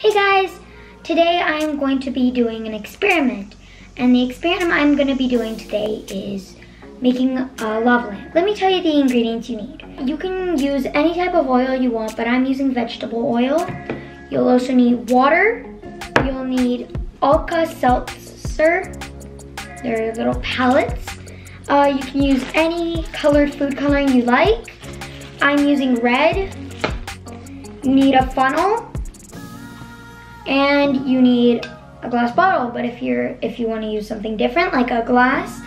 Hey guys, today I'm going to be doing an experiment. And the experiment I'm going to be doing today is making a lava lamp. Let me tell you the ingredients you need. You can use any type of oil you want, but I'm using vegetable oil. You'll also need water. You'll need Alka-Seltzer. They're little pellets. Uh, you can use any colored food coloring you like. I'm using red. You need a funnel. And you need a glass bottle. But if you're if you want to use something different, like a glass,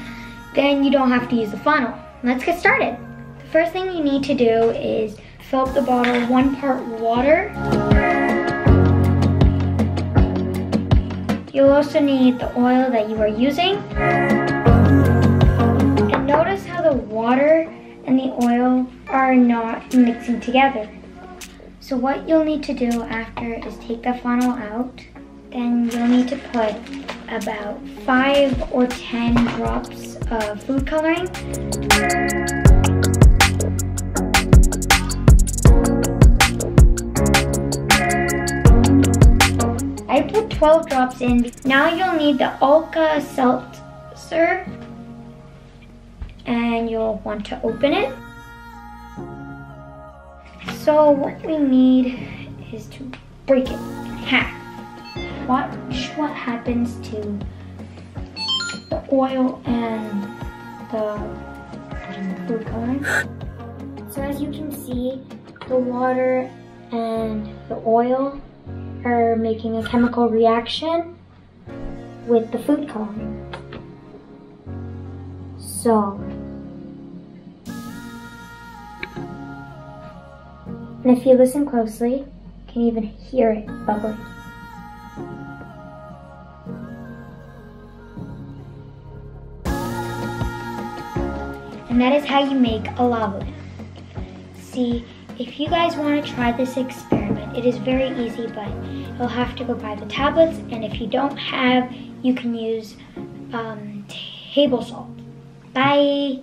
then you don't have to use the funnel. Let's get started. The first thing you need to do is fill up the bottle one part water. You'll also need the oil that you are using. And notice how the water and the oil are not mixing together. So what you'll need to do after is take the funnel out. Then you'll need to put about five or 10 drops of food coloring. I put 12 drops in. Now you'll need the Alka-Seltzer and you'll want to open it. So what we need is to break it in half. Watch what happens to the oil and the food coloring. So as you can see, the water and the oil are making a chemical reaction with the food coloring. So, and if you listen closely, you can even hear it bubbling. And that is how you make a lava lamp. See, if you guys want to try this experiment, it is very easy, but you'll have to go buy the tablets, and if you don't have, you can use um, table salt. Bye!